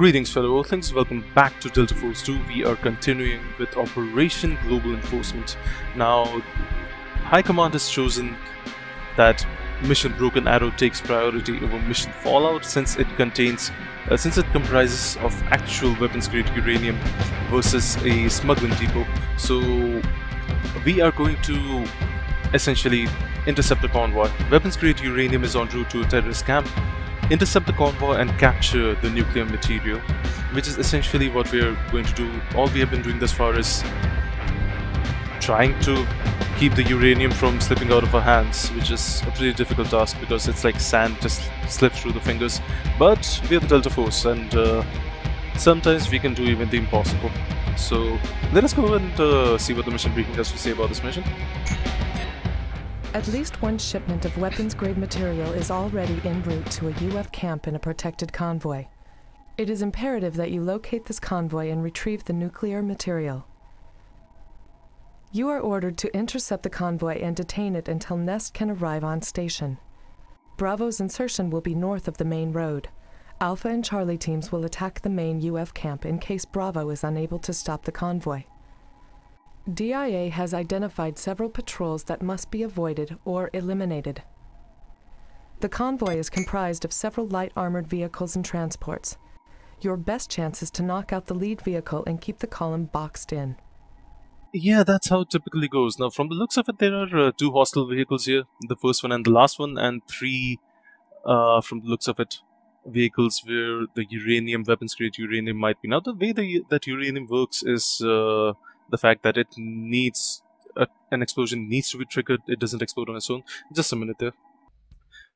Greetings fellow Earthlings, welcome back to Delta Force 2. We are continuing with Operation Global Enforcement. Now, High Command has chosen that Mission Broken Arrow takes priority over Mission Fallout since it contains, uh, since it comprises of actual weapons grade uranium versus a smuggling depot. So, we are going to essentially intercept the convoy. Weapons grade uranium is en route to a terrorist camp intercept the convoy and capture the nuclear material, which is essentially what we are going to do. All we have been doing thus far is trying to keep the uranium from slipping out of our hands, which is a pretty difficult task because it's like sand just slips through the fingers. But we are the Delta Force, and uh, sometimes we can do even the impossible. So let us go and uh, see what the mission briefing has to say about this mission. At least one shipment of weapons-grade material is already en route to a UF camp in a protected convoy. It is imperative that you locate this convoy and retrieve the nuclear material. You are ordered to intercept the convoy and detain it until Nest can arrive on station. Bravo's insertion will be north of the main road. Alpha and Charlie teams will attack the main UF camp in case Bravo is unable to stop the convoy. DIA has identified several patrols that must be avoided or eliminated. The convoy is comprised of several light armored vehicles and transports. Your best chance is to knock out the lead vehicle and keep the column boxed in. Yeah, that's how it typically goes. Now, from the looks of it, there are uh, two hostile vehicles here. The first one and the last one, and three, uh, from the looks of it, vehicles where the uranium, weapons grade uranium might be. Now, the way the, that uranium works is uh, the fact that it needs a, an explosion needs to be triggered. It doesn't explode on its own. Just a minute there.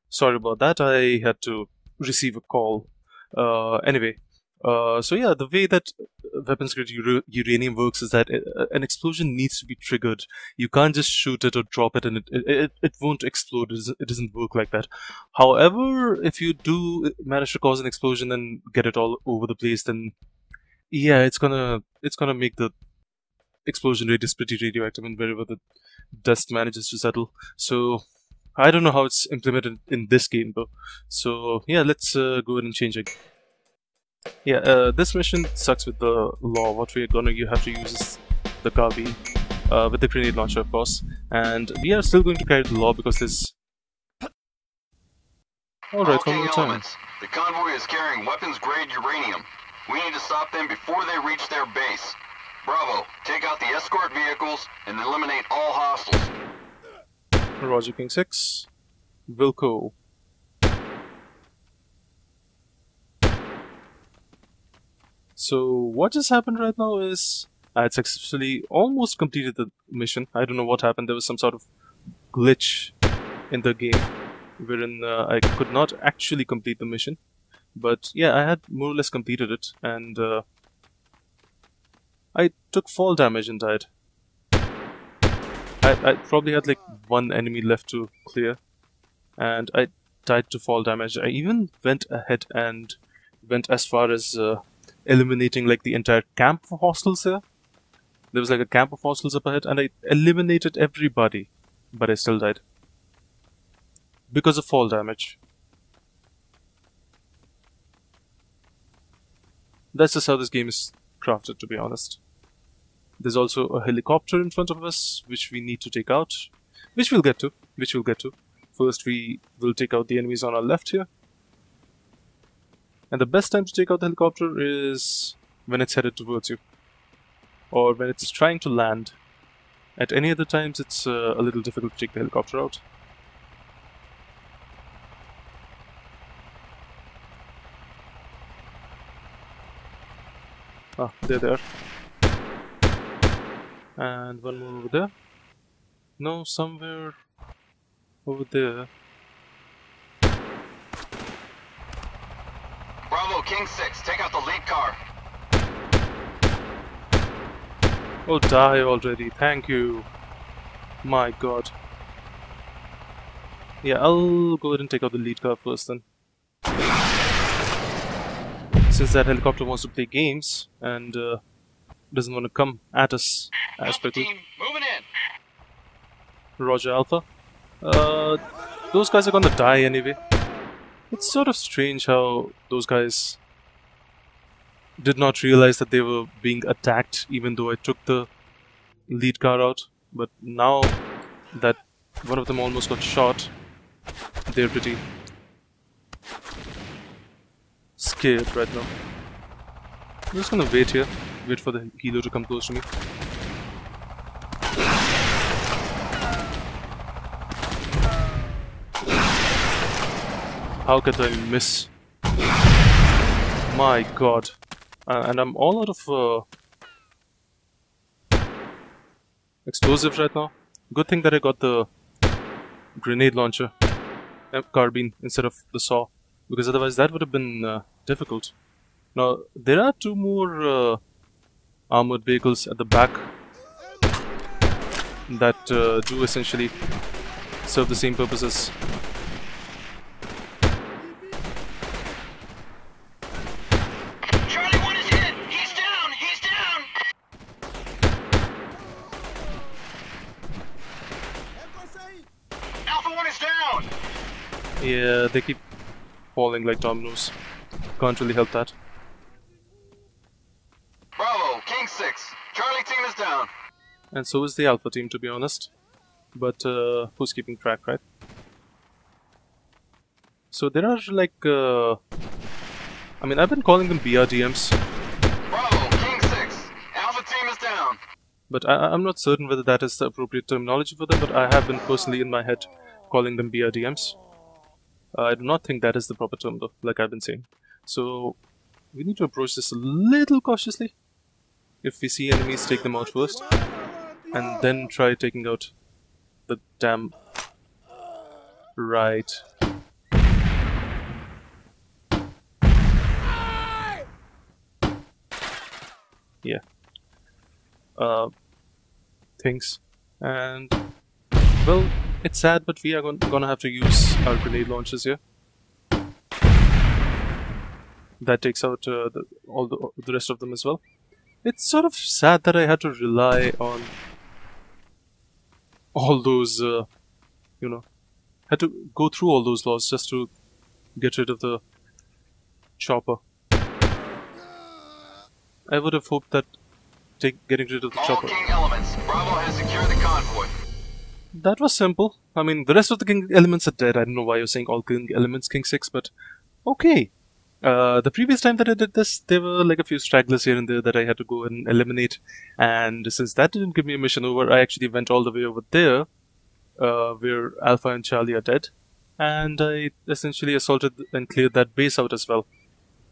Sorry about that. I had to receive a call. Uh, anyway, uh, so yeah, the way that weapons grade uranium works is that uh, an explosion needs to be triggered. You can't just shoot it or drop it and it, it, it won't explode. It doesn't, it doesn't work like that. However, if you do manage to cause an explosion and get it all over the place, then yeah, it's gonna it's gonna make the explosion rate is pretty radioactive and wherever the dust manages to settle. So I don't know how it's implemented in this game though. So yeah, let's uh, go ahead and change it. Yeah, uh, this mission sucks with the law. What we're gonna you have to use is the carbine uh, with the grenade launcher, of course. And we are still going to carry the law because this. Alright, okay, one more time. The convoy is carrying weapons grade uranium. We need to stop them before they reach their base. Bravo, take out the escort vehicles and eliminate all hostiles. Roger King 6. Wilco. So what just happened right now is I had successfully almost completed the mission. I don't know what happened. There was some sort of glitch in the game wherein uh, I could not actually complete the mission. But yeah, I had more or less completed it and uh, I took fall damage and died. I, I probably had like one enemy left to clear and I died to fall damage. I even went ahead and went as far as uh, eliminating like the entire camp of hostiles here. There was like a camp of hostiles up ahead and I eliminated everybody, but I still died. Because of fall damage. That's just how this game is crafted, to be honest. There's also a helicopter in front of us, which we need to take out. Which we'll get to. Which we'll get to. First, we will take out the enemies on our left here. And the best time to take out the helicopter is when it's headed towards you. Or when it's trying to land. At any other times, it's uh, a little difficult to take the helicopter out. Ah, there. And one more over there. No, somewhere over there. Bravo, King 6, take out the lead car. Oh, die already. Thank you. My god. Yeah, I'll go ahead and take out the lead car first then. Since that helicopter wants to play games and uh, doesn't want to come at us as quickly. team, moving in. Roger Alpha. Uh, those guys are gonna die anyway. It's sort of strange how those guys did not realize that they were being attacked even though I took the lead car out. But now that one of them almost got shot, they're pretty scared right now. I'm just gonna wait here, wait for the helo to come close to me. How could I miss? My god. Uh, and I'm all out of uh, explosives right now. Good thing that I got the grenade launcher uh, carbine instead of the saw because otherwise that would have been uh, difficult. Now there are two more uh, armored vehicles at the back that uh, do essentially serve the same purposes Charlie 1 is hit! He's down! He's down! Alpha 1 is down! Yeah, they keep falling like dominoes. Can't really help that. Bravo, King 6. Charlie team is down. And so is the Alpha team, to be honest. But uh, who's keeping track, right? So there are like, uh, I mean, I've been calling them BRDMs, Bravo, King 6. Alpha team is down. but I, I'm not certain whether that is the appropriate terminology for them. But I have been personally in my head calling them BRDMs. Uh, I do not think that is the proper term, though, like I've been saying. So we need to approach this a little cautiously. If we see enemies, take them out first, and then try taking out the damn. Right. Yeah. Uh, things. And, well, it's sad, but we are gon- gonna have to use our grenade launchers here. That takes out uh, the, all the, the rest of them as well. It's sort of sad that I had to rely on all those, uh, you know, had to go through all those laws just to get rid of the chopper. I would have hoped that take, getting rid of the All chopper. King elements. Bravo has secured the convoy. That was simple. I mean, the rest of the king elements are dead. I don't know why you're saying all king elements, king six, but okay. Uh, the previous time that I did this, there were like a few stragglers here and there that I had to go and eliminate. And since that didn't give me a mission over, I actually went all the way over there, uh, where Alpha and Charlie are dead. And I essentially assaulted and cleared that base out as well.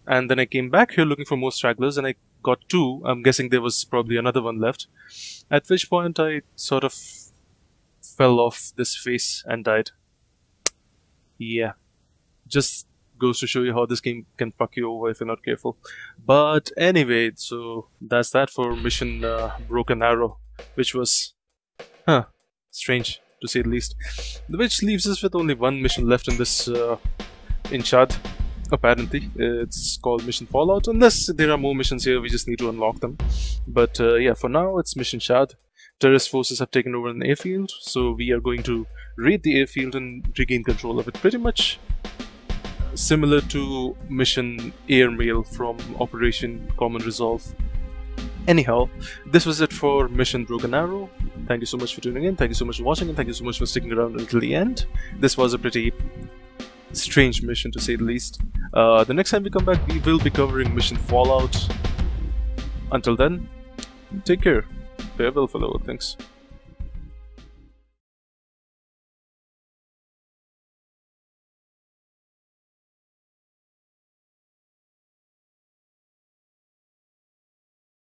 And then I came back here looking for more stragglers, and I got two. I'm guessing there was probably another one left. At which point I sort of fell off this face and died. Yeah. Just goes to show you how this game can fuck you over if you're not careful. But anyway, so that's that for mission uh, Broken Arrow, which was, huh, strange to say the least. Which leaves us with only one mission left in this uh, in Chad. Apparently, it's called Mission Fallout. Unless there are more missions here, we just need to unlock them. But uh, yeah, for now, it's Mission Shad. Terrorist forces have taken over an airfield, so we are going to raid the airfield and regain control of it. Pretty much similar to Mission Airmail from Operation Common Resolve. Anyhow, this was it for Mission Broken Arrow. Thank you so much for tuning in, thank you so much for watching, and thank you so much for sticking around until the end. This was a pretty strange mission to say the least. Uh, the next time we come back, we will be covering Mission Fallout. Until then, take care. Farewell, fellow. Thanks.